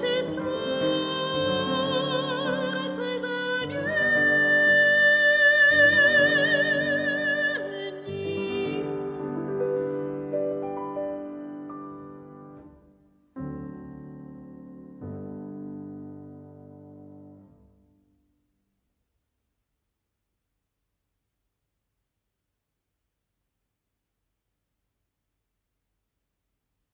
She's. throne.